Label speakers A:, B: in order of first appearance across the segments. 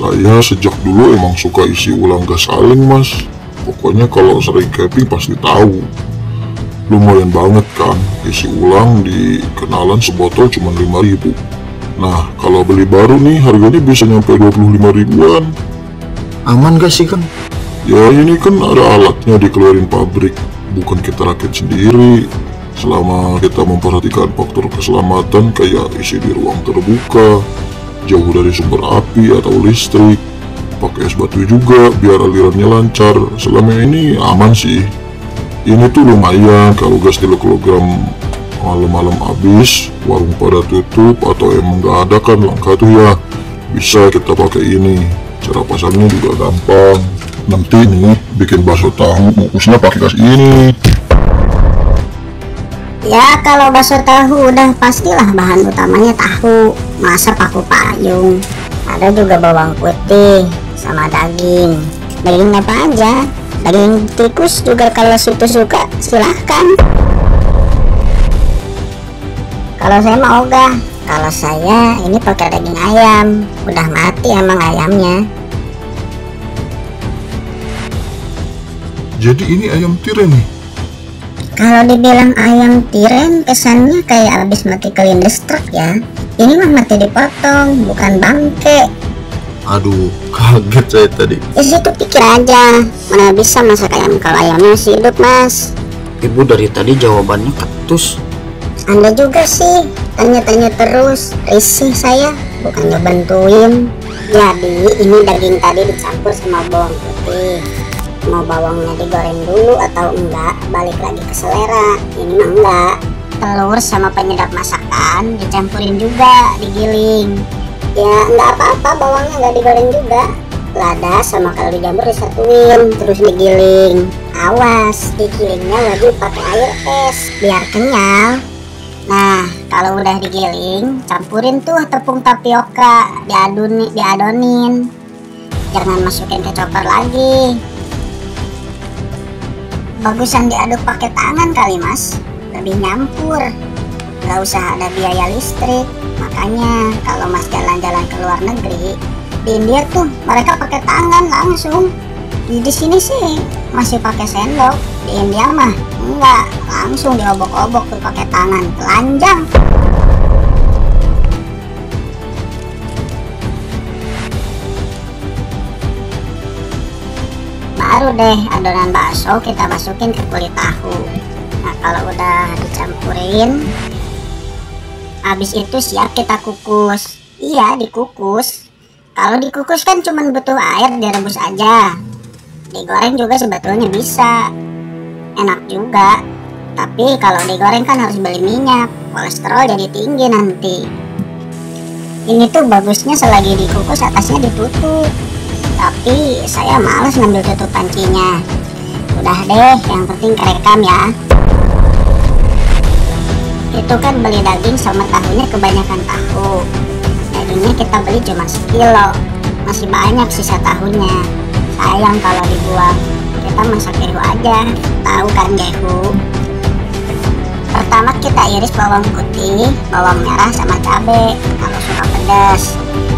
A: Saya sejak dulu emang suka isi ulang gas saling mas. Pokoknya kalau sering camping pasti tahu. Lumayan banget kan, isi ulang di kenalan sebotol cuma 5000 Nah, kalau beli baru nih harganya bisa nyampe 25 ribuan.
B: Aman gak sih Kang?
A: Ya ini kan ada alatnya dikeluarin pabrik, bukan kita rakit sendiri. Selama kita memperhatikan faktor keselamatan kayak isi di ruang terbuka, jauh dari sumber api atau listrik, pakai es batu juga biar alirannya lancar. Selama ini aman sih. Ini tuh lumayan kalau gas 3 kilogram malam-malam habis, warung pada tutup atau emang nggak ada kan langka tuh ya. Bisa kita pakai ini. Cara pasangnya juga gampang. Nanti nih bikin bakso tahu bungkusnya pakai gas ini.
C: Ya kalau bakso tahu udah pastilah bahan utamanya tahu. Masa paku payung. Ada juga bawang putih sama daging. Daging apa aja? Daging tikus juga kalau situ suka silahkan. Kalau saya mau ogah. Kalau saya ini pakai daging ayam. Udah mati emang ayamnya.
A: Jadi ini ayam tiren nih.
C: Kalau dibilang ayam tiren kesannya kayak abis mati kelindestruk ya Ini mah mati dipotong bukan bangke
B: Aduh, kaget saya tadi.
C: Di situ pikir aja, mana bisa masak ayam kalau ayamnya masih hidup mas.
B: Ibu dari tadi jawabannya ketus.
C: Anda juga sih, tanya-tanya terus, risih saya, bukan ngebantuin. Jadi ini daging tadi dicampur sama bawang putih. Mau bawangnya digoreng dulu atau enggak, balik lagi ke selera. Ini mah enggak. Telur sama penyedap masakan dicampurin juga, digiling. Ya enggak apa-apa bawangnya enggak digoreng juga. Lada sama kalau dijamur disatuin, terus digiling. Awas, digilingnya wajib pakai air es, biar kenyal. Nah, kalau udah digiling, campurin tuh tepung tapioka, diadun, diadonin. Jangan masukin ke chopper lagi. Bagusan diaduk pakai tangan kali mas, lebih nyampur. Gak usah ada biaya listrik. Makanya kalau mas jalan-jalan ke luar negeri, di India tuh mereka pakai tangan langsung. Di, sini sih masih pakai sendok. Di India mah enggak, langsung diobok-obok tuh pakai tangan, telanjang. Baru deh adonan bakso kita masukin ke kulit tahu. Nah kalau udah dicampurin, habis itu siap kita kukus. Iya dikukus. Kalau dikukus kan cuma butuh air direbus aja. Digoreng juga sebetulnya bisa. Enak juga. Tapi kalau digoreng kan harus beli minyak. Kolesterol jadi tinggi nanti. Ini tuh bagusnya selagi dikukus atasnya ditutup. Tapi saya males ngambil tutup pancinya. Udah deh, yang penting kerekam ya. Itu kan beli daging sama tahunya kebanyakan tahu. Dagingnya kita beli cuma sekilo. Masih banyak sisa tahunya. Sayang kalau dibuang. Kita masak gehu aja. Tahu kan gehu? Pertama kita iris bawang putih, bawang merah sama cabe. Kalau suka pedas,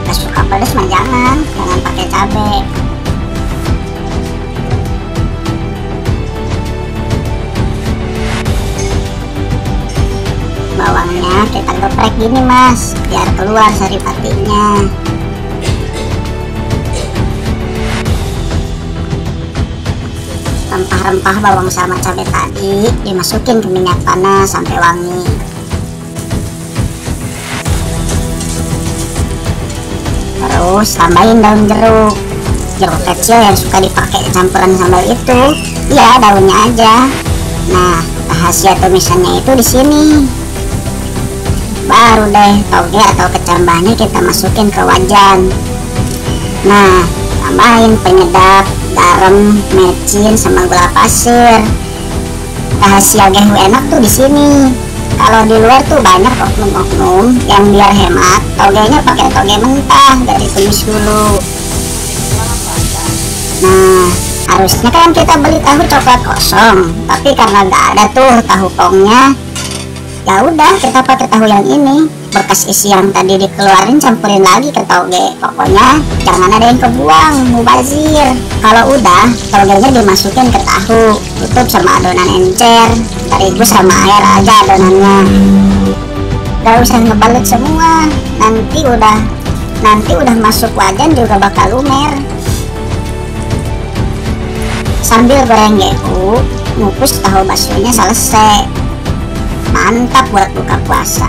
C: Gak suka pedas mah jangan, jangan pakai cabe. Bawangnya kita geprek gini mas, biar keluar sari patinya. Rempah-rempah bawang sama cabai tadi dimasukin ke minyak panas sampai wangi. Terus tambahin daun jeruk. Jeruk kecil yang suka dipakai campuran sambal itu. Iya, daunnya aja. Nah, rahasia tumisannya itu di sini. Baru deh toge atau kecambahnya kita masukin ke wajan. Nah, tambahin penyedap, garam, mecin, sama gula pasir. Rahasia gehu enak tuh di sini. Kalau di luar tuh banyak oknum-oknum yang biar hemat, togenya pakai toge mentah dari tumis dulu. Nah, harusnya kan kita beli tahu coklat kosong, tapi karena nggak ada tuh tahu pongnya, ya udah kita pakai tahu yang ini. Bekas isi yang tadi dikeluarin campurin lagi ke toge pokoknya jangan ada yang kebuang mubazir. Kalau udah togenya dimasukin ke tahu. Tutup sama adonan encer. Terigu sama air aja adonannya. Gak usah ngebalut semua. Nanti udah nanti udah masuk wajan juga bakal lumer. Sambil goreng gehu ngukus tahu baksonya selesai mantap buat buka puasa.